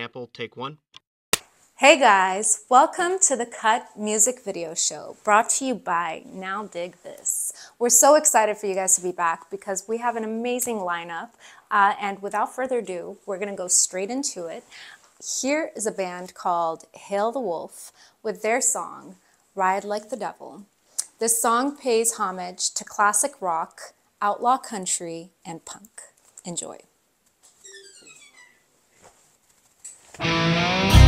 Apple, take one. Hey guys, welcome to the Cut Music Video Show, brought to you by Now Dig This. We're so excited for you guys to be back because we have an amazing lineup. Uh, and without further ado, we're going to go straight into it. Here is a band called Hale the Wolf with their song, Ride Like the Devil. This song pays homage to classic rock, outlaw country, and punk. Enjoy. Música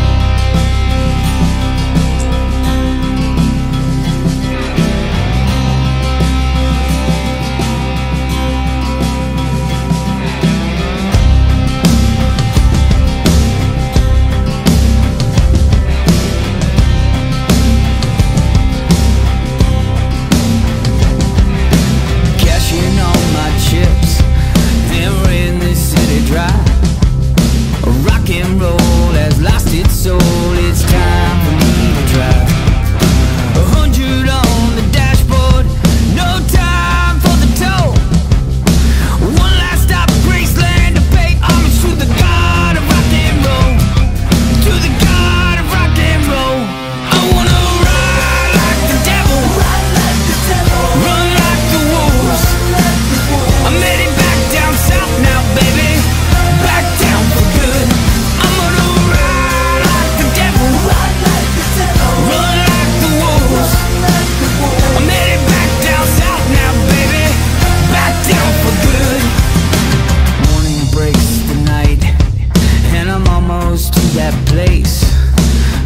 almost to that place.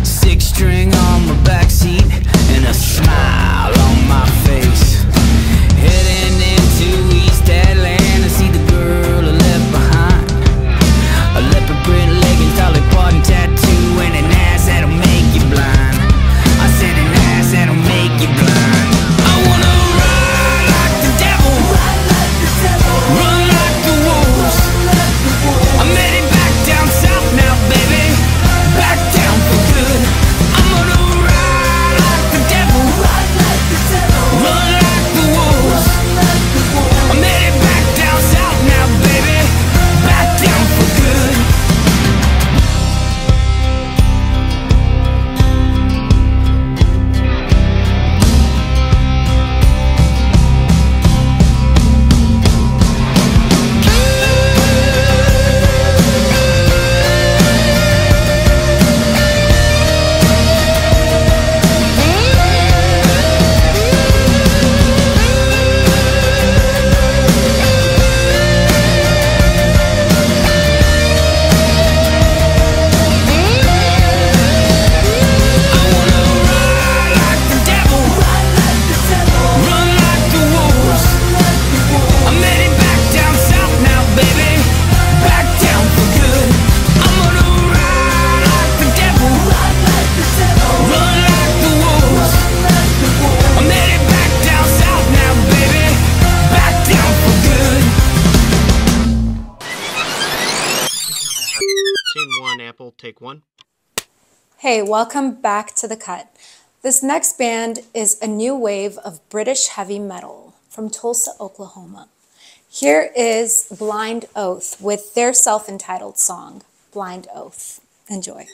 Six string on my backseat and a smile on my face. Hey, welcome back to The Cut. This next band is a new wave of British heavy metal from Tulsa, Oklahoma. Here is Blind Oath with their self entitled song, Blind Oath. Enjoy.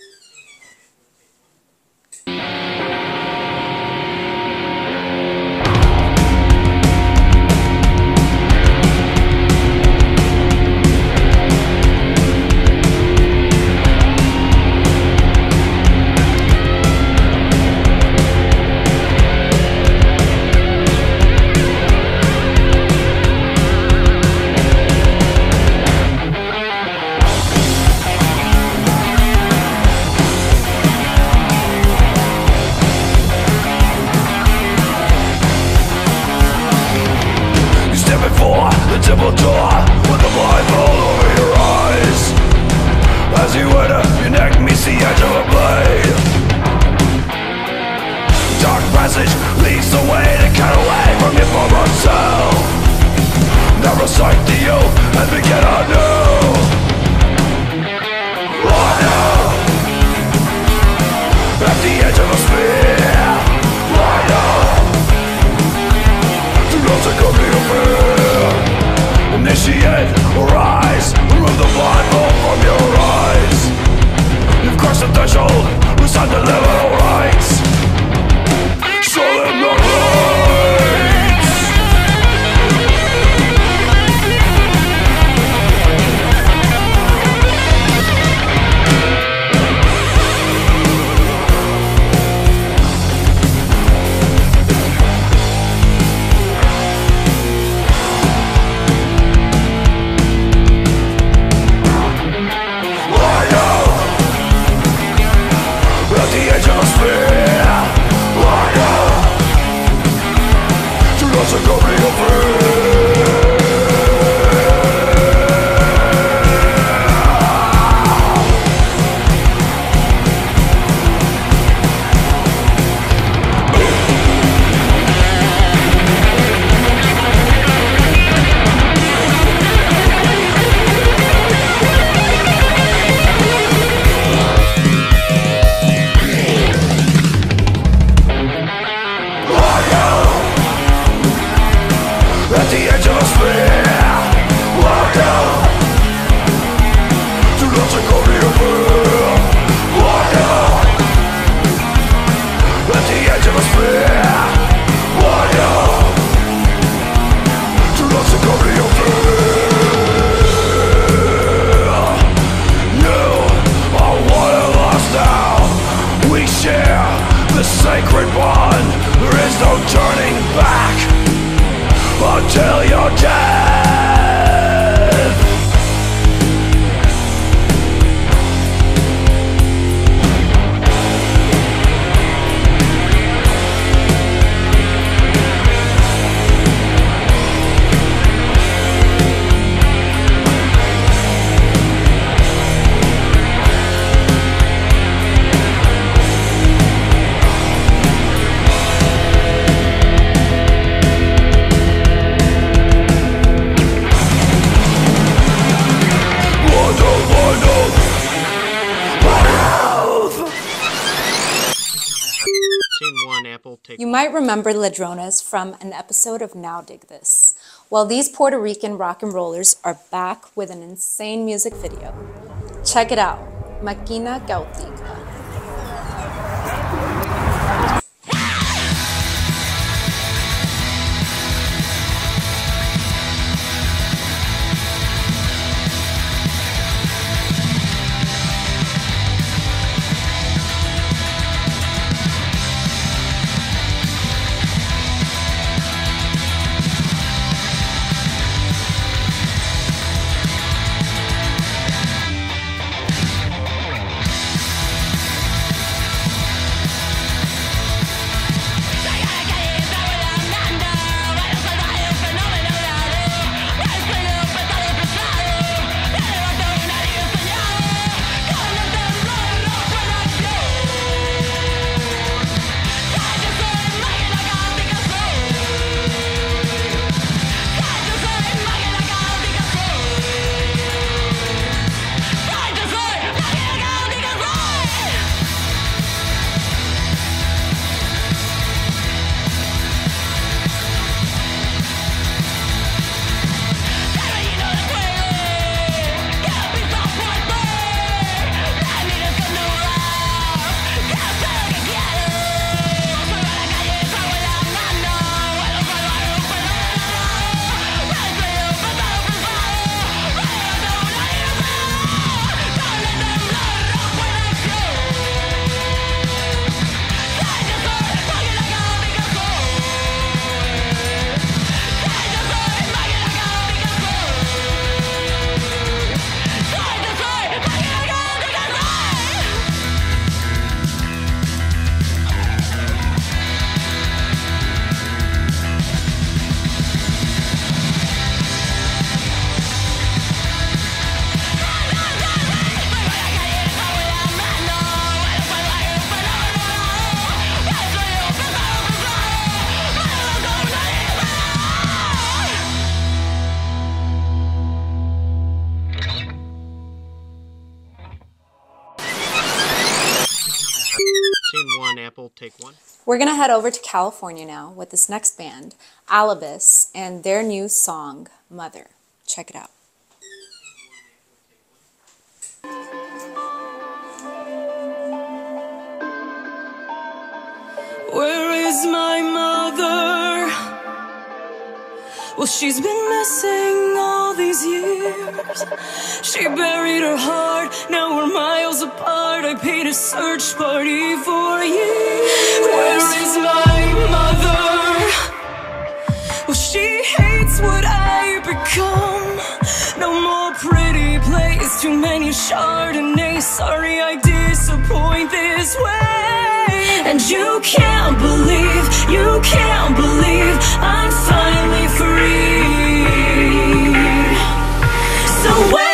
Might remember LaDrones from an episode of Now Dig This. Well, these Puerto Rican rock and rollers are back with an insane music video. Check it out Maquina Caotica. We're going to head over to California now with this next band, Alibis, and their new song, Mother. Check it out. Where is my mother? Well, she's been missing all these years. She buried her heart, now we're miles apart. I paid a search party for years. Where is my mother? Well, she hates what I become. No more pretty plays, too many Chardonnay. Sorry, I disappoint this way. And you can't believe, you can't believe I'm finally free. So when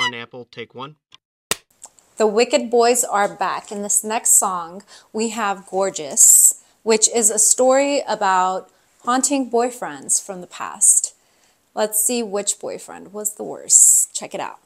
one, Apple, take one. The Wicked Boys are back. In this next song, we have Gorgeous, which is a story about haunting boyfriends from the past. Let's see which boyfriend was the worst. Check it out.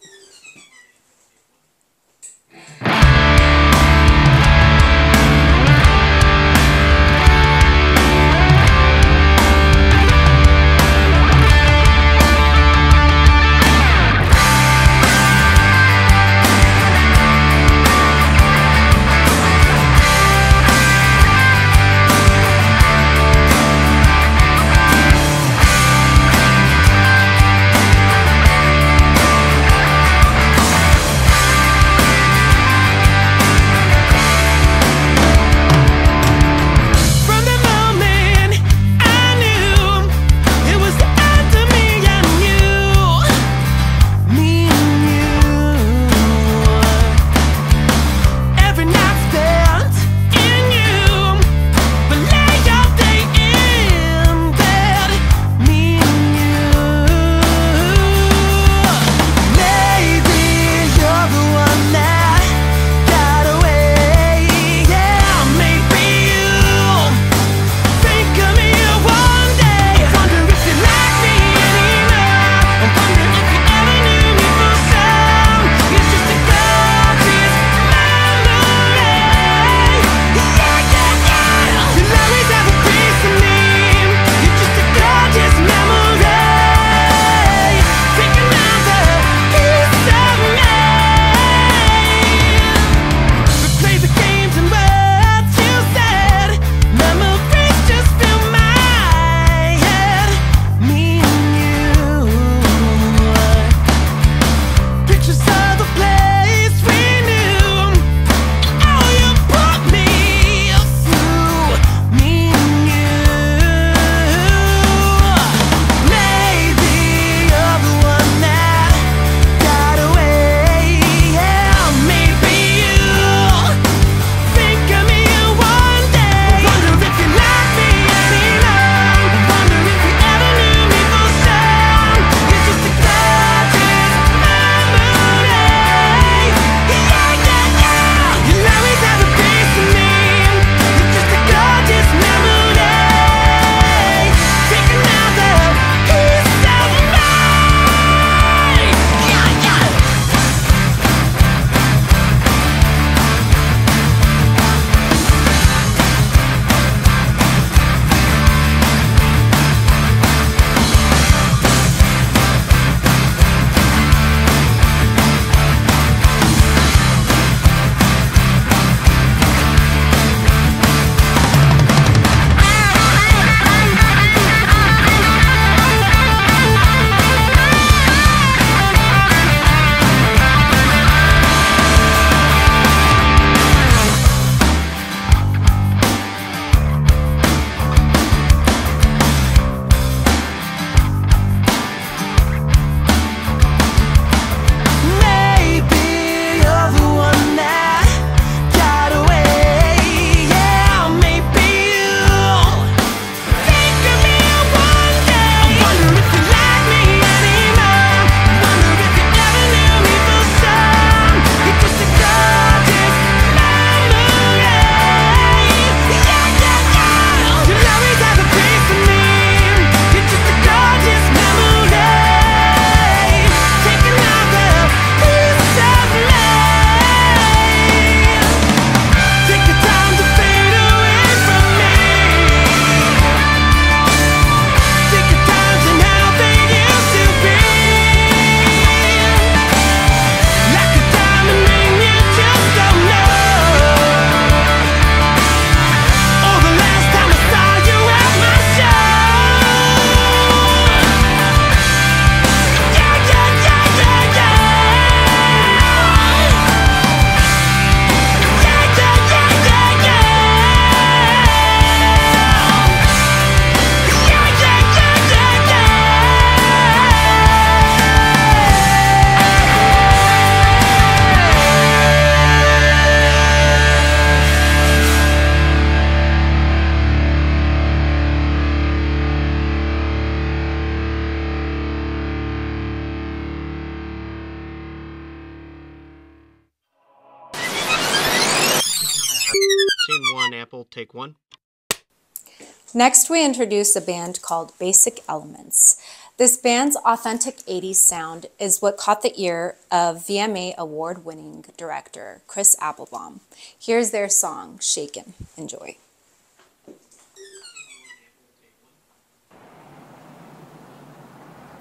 Next, we introduce a band called Basic Elements. This band's authentic 80s sound is what caught the ear of VMA award winning director Chris Applebaum. Here's their song, Shakin. Enjoy.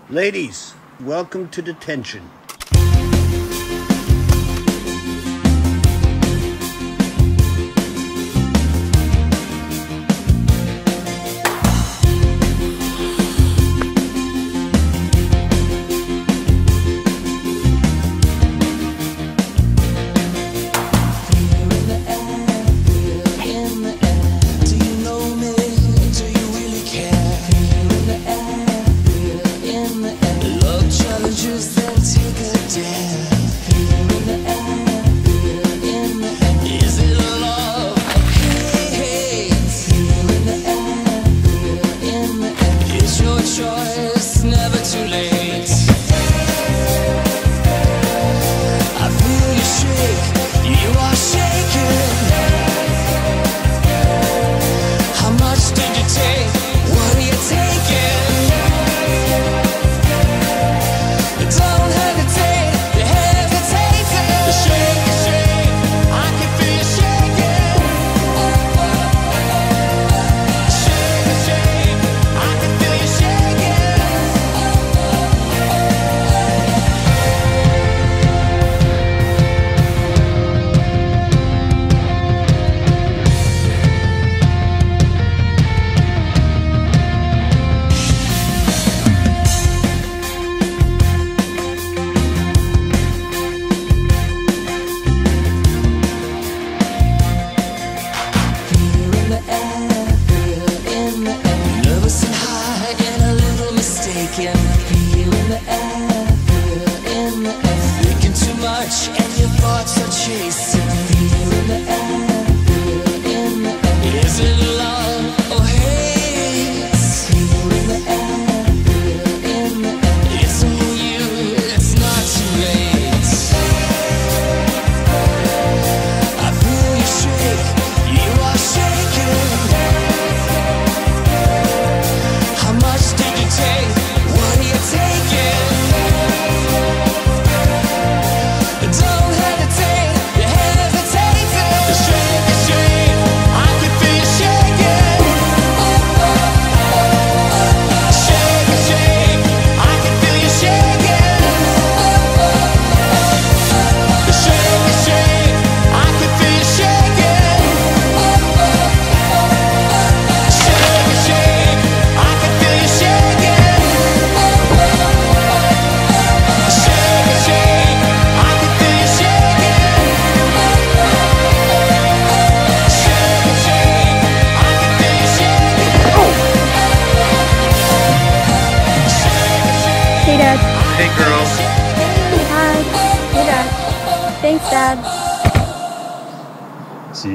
Ladies, welcome to detention.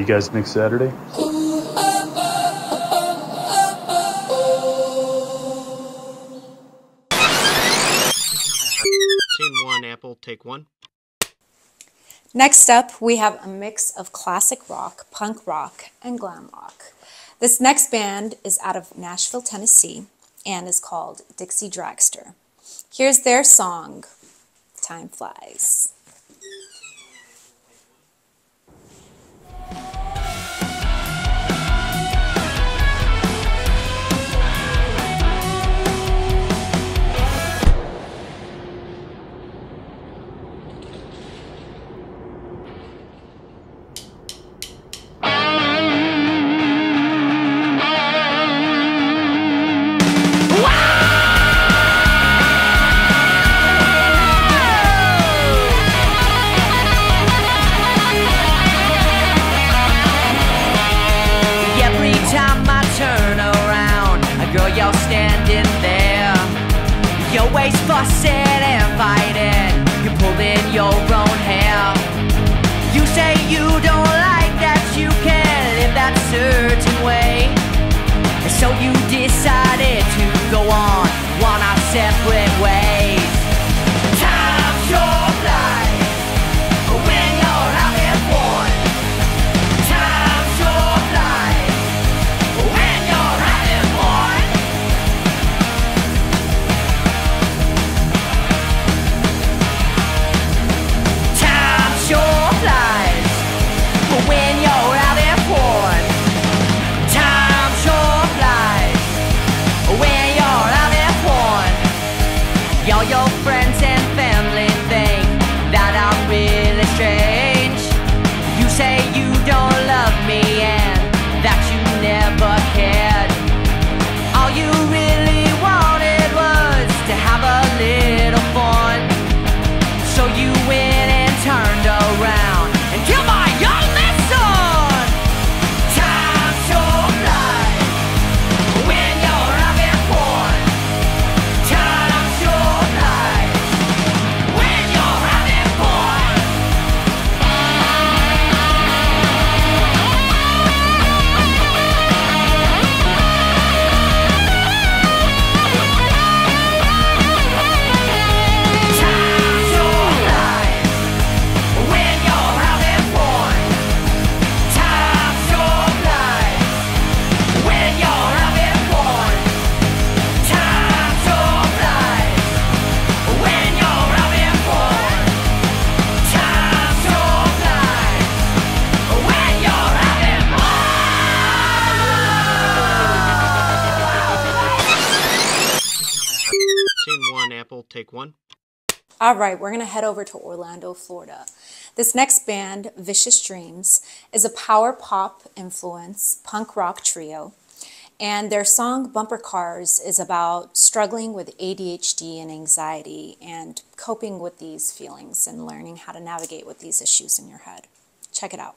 guys next Saturday. Scene one, Apple, take one. Next up, we have a mix of classic rock, punk rock, and glam rock. This next band is out of Nashville, Tennessee, and is called Dixie Dragster. Here's their song, Time Flies. All right, we're going to head over to Orlando, Florida. This next band, Vicious Dreams, is a power pop influence punk rock trio. And their song Bumper Cars is about struggling with ADHD and anxiety and coping with these feelings and learning how to navigate with these issues in your head. Check it out.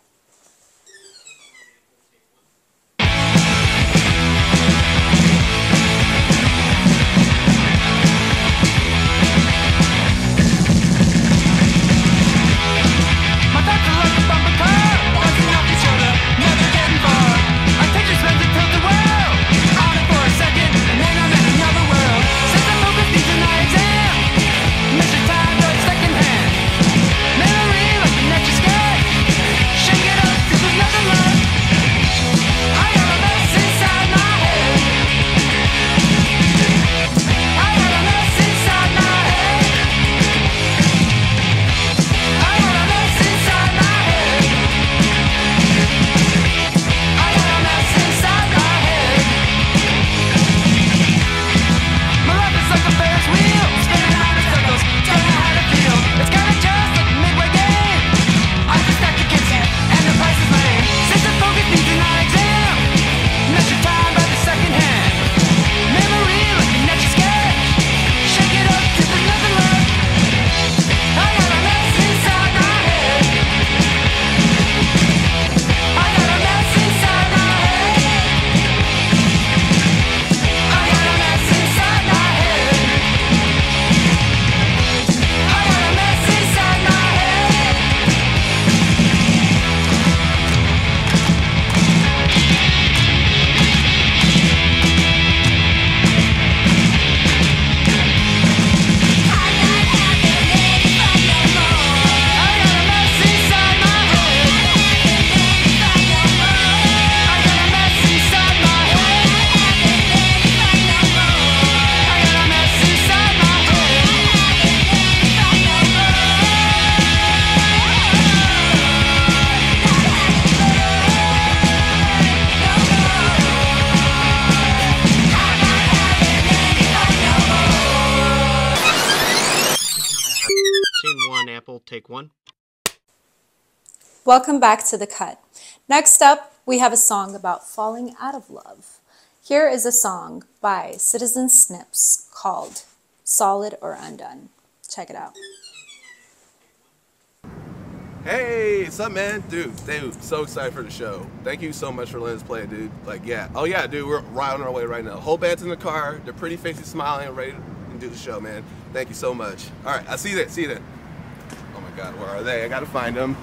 Welcome back to The Cut. Next up, we have a song about falling out of love. Here is a song by Citizen Snips called Solid or Undone. Check it out. Hey, what's up, man? Dude, dude, so excited for the show. Thank you so much for letting us play, dude. Like, yeah. Oh, yeah, dude, we're right on our way right now. Whole band's in the car. They're pretty faces smiling, ready to do the show, man. Thank you so much. All right, I'll see you then. See you then. Oh, my God, where are they? I gotta find them.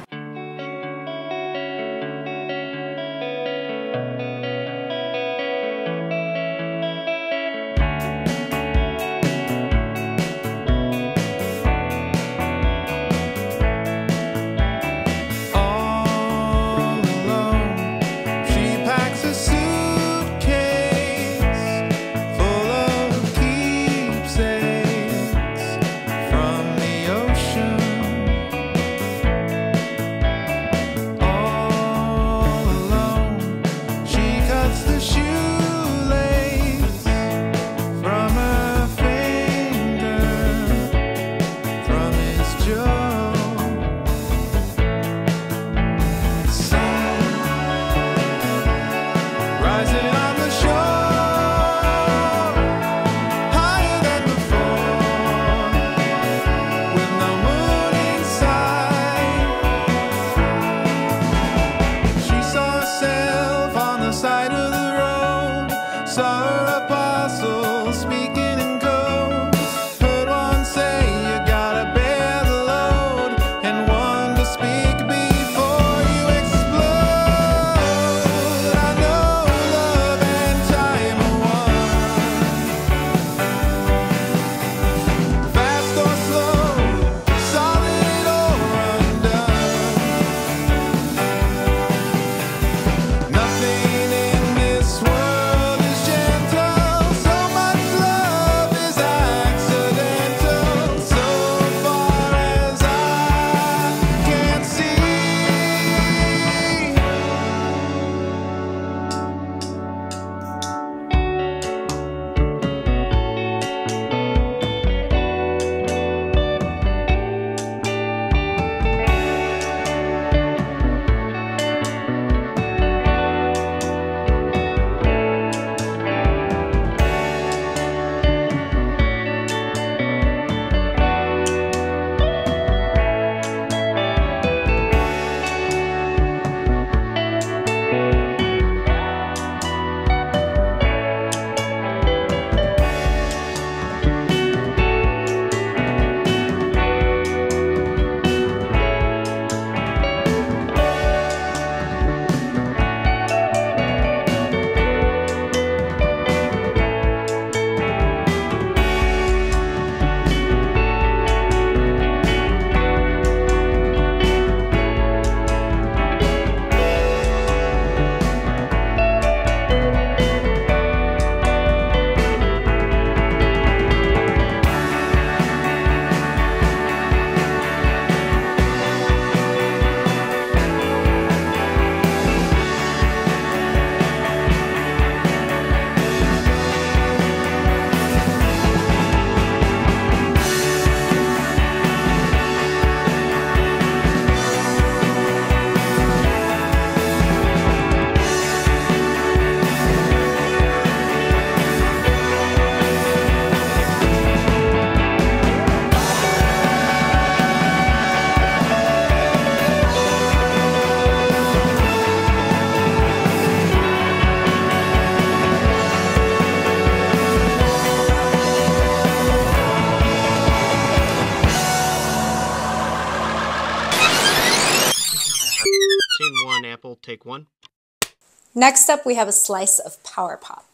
Next up, we have a slice of power pop.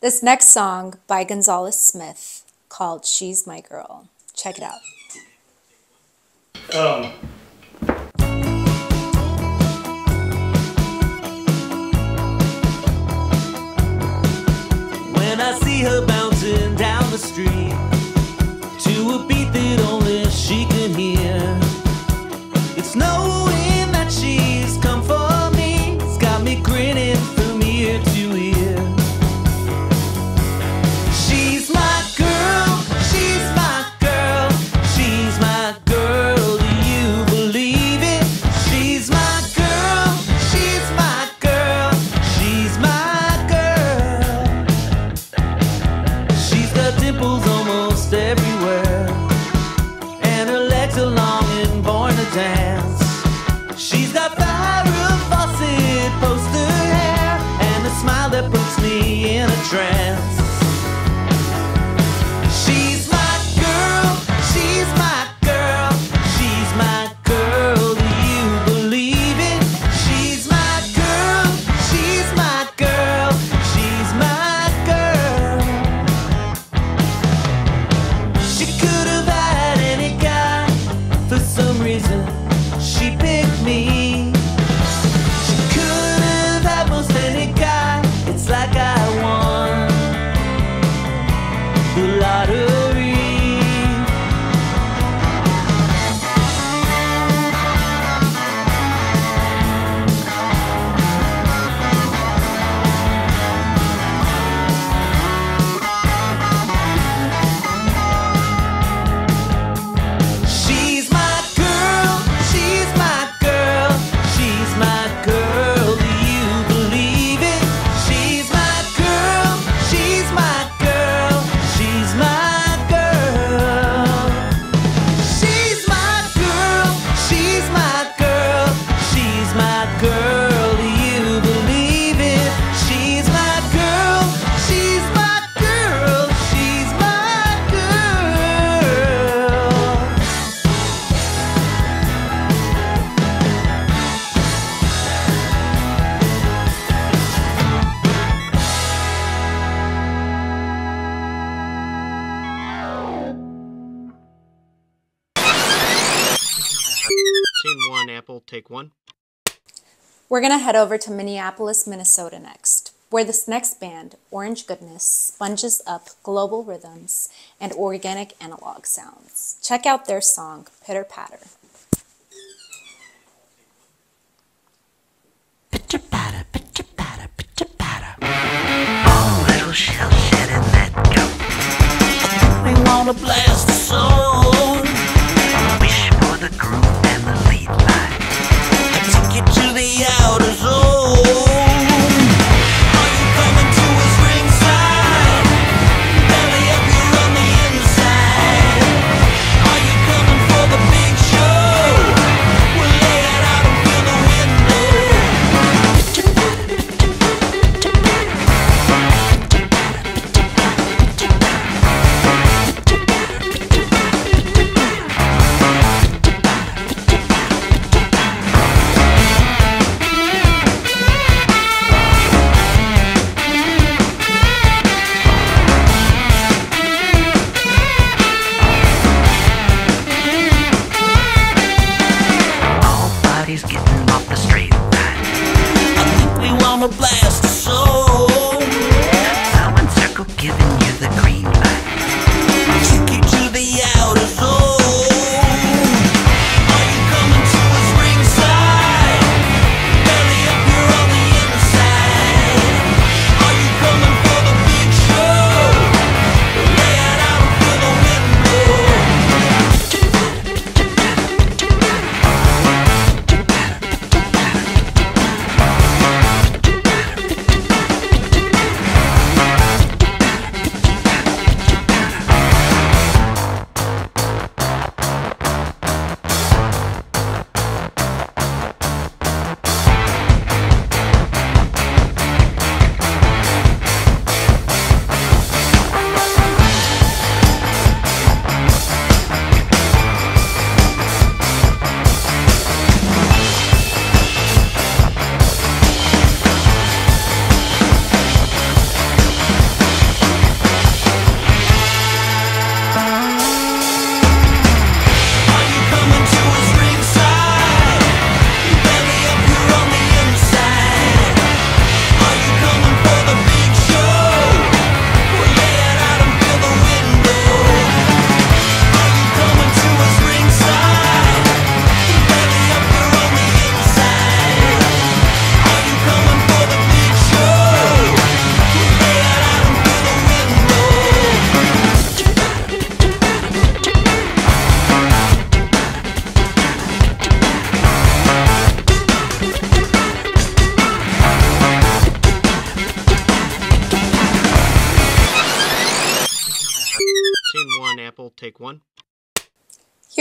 This next song by Gonzalez Smith called She's My Girl. Check it out. Um. When I see her bouncing down the street to a beat that only We're going to head over to Minneapolis, Minnesota next, where this next band, Orange Goodness, sponges up global rhythms and organic analog sounds. Check out their song, Pitter Patter. Pitter patter, pitter patter, pitter patter. Oh, little shell in that go. We wanna blast the soul.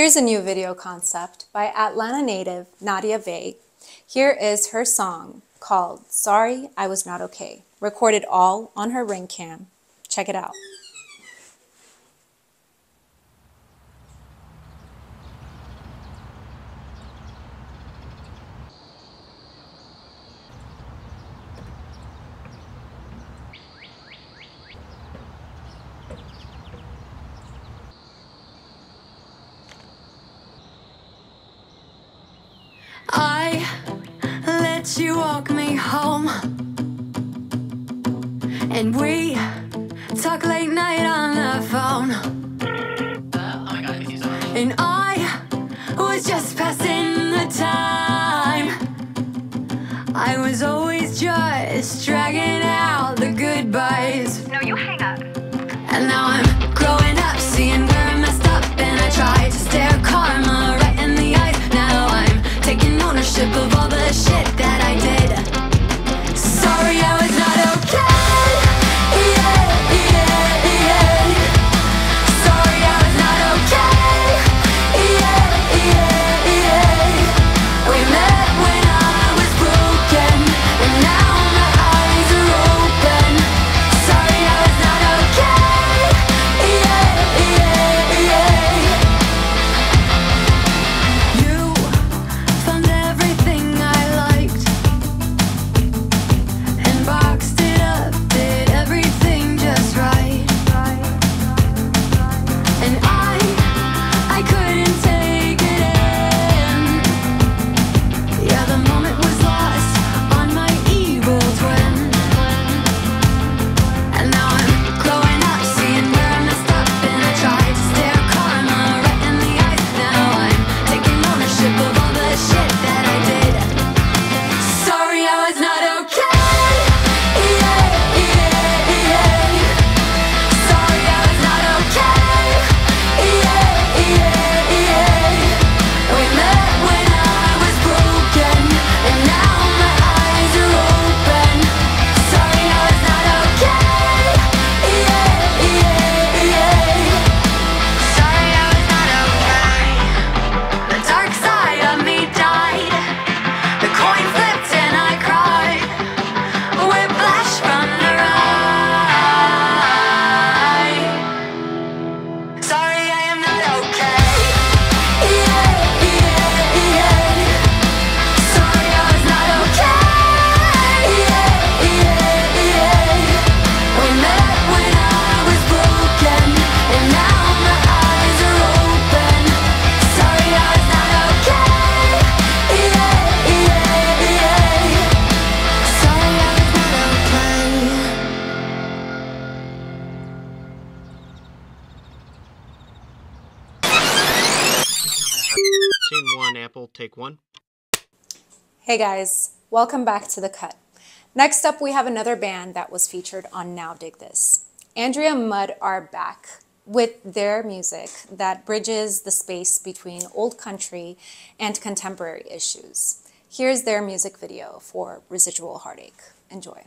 Here's a new video concept by Atlanta native Nadia Vaeh. Here is her song called Sorry I Was Not Okay, recorded all on her ring cam. Check it out. I let you walk me home. And we talk late night on the phone. And I was just passing the time. I was always just dragging out the goodbyes. No, you hang up. And now I'm growing up, seeing where I messed up, and I try to stare karma right ownership of all the shit that I did. Sorry, I was not Hey guys, welcome back to The Cut. Next up, we have another band that was featured on Now Dig This. Andrea Mud are back with their music that bridges the space between old country and contemporary issues. Here's their music video for Residual Heartache. Enjoy.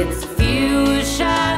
It's a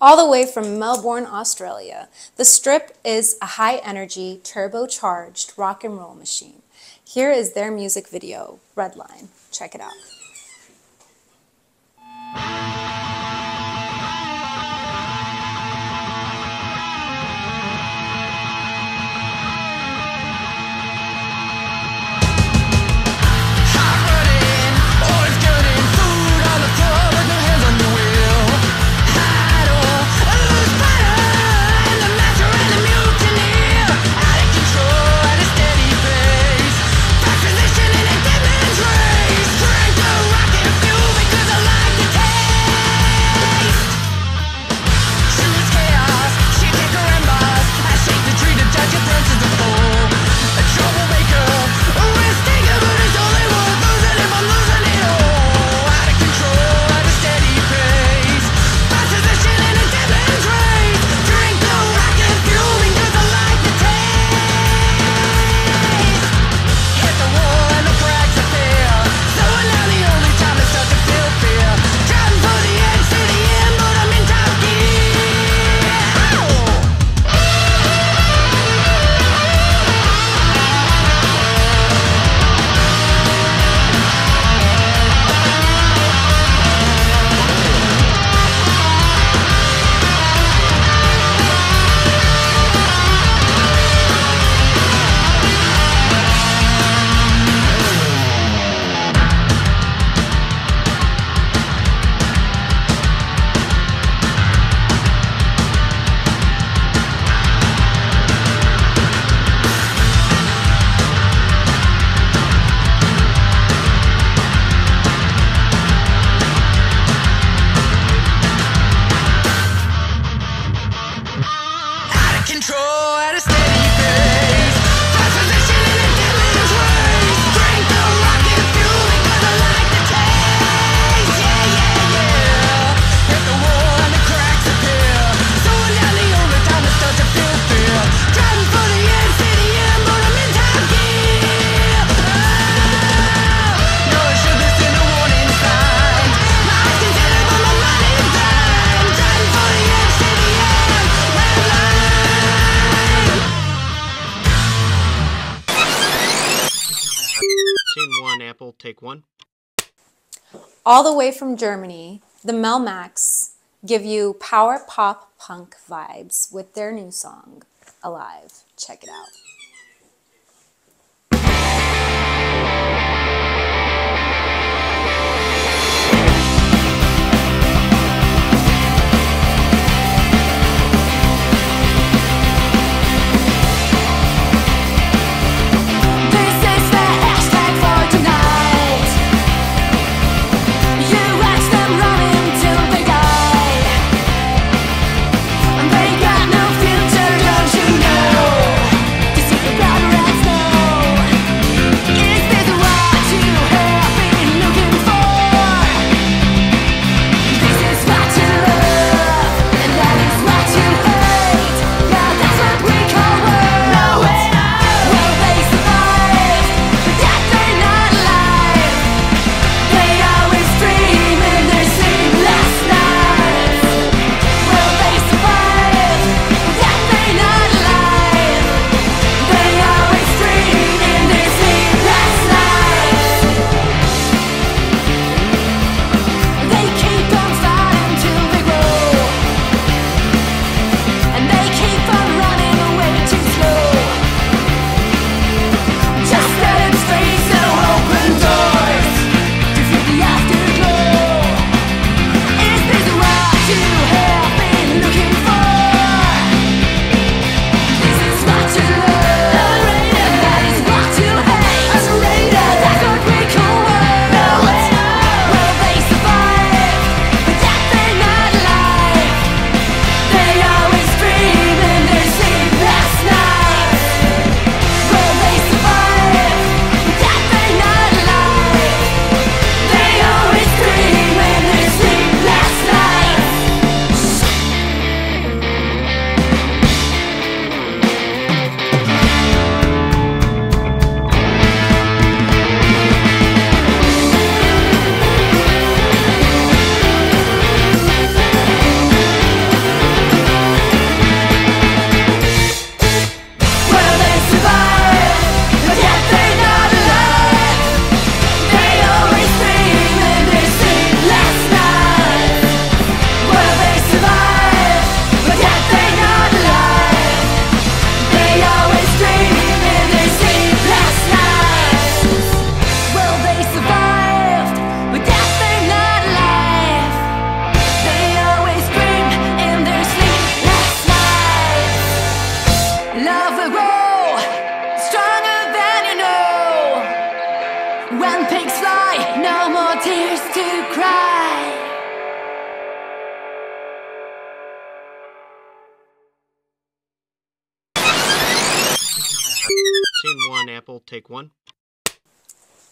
all the way from Melbourne, Australia. The Stripp is a high energy, turbocharged rock and roll machine. Here is their music video, Redline. Check it out. all the way from Germany, the Melmacs give you power pop punk vibes with their new song, Alive. Check it out.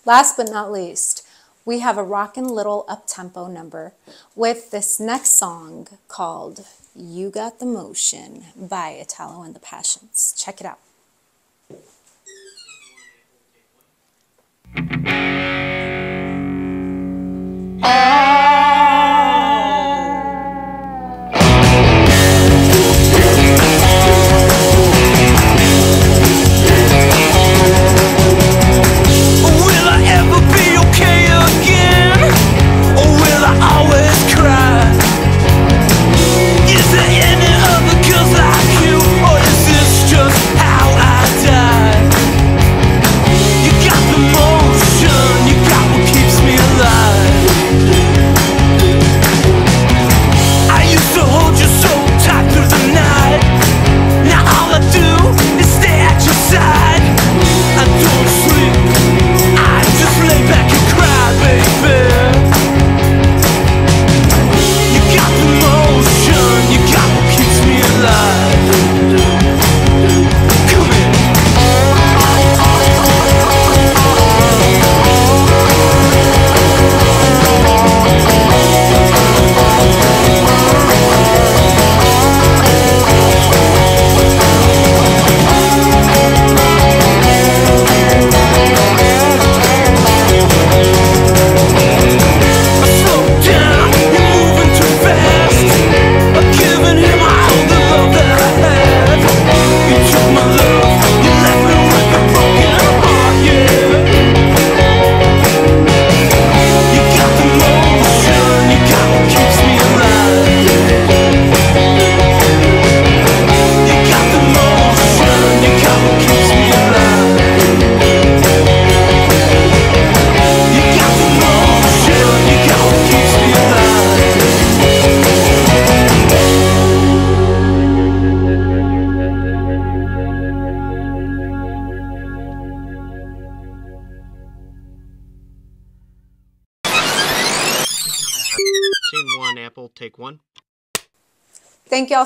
Last but not least, we have a rockin' little up-tempo number with this next song called You Got the Motion by Italo and the Passions. Check it out. Will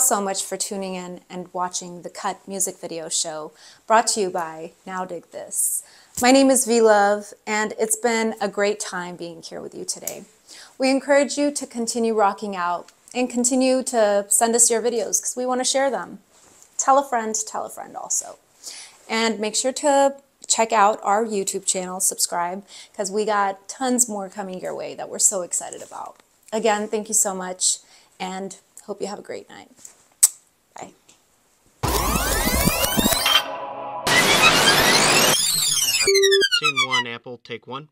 so much for tuning in and watching the Cut music video show brought to you by Now Dig This. My name is V Love, and it's been a great time being here with you today. We encourage you to continue rocking out and continue to send us your videos because we want to share them. Tell a friend, tell a friend also. And make sure to check out our YouTube channel, subscribe, because we got tons more coming your way that we're so excited about. Again, thank you so much, and hope you have a great night. Bye. Scene one, apple, take one.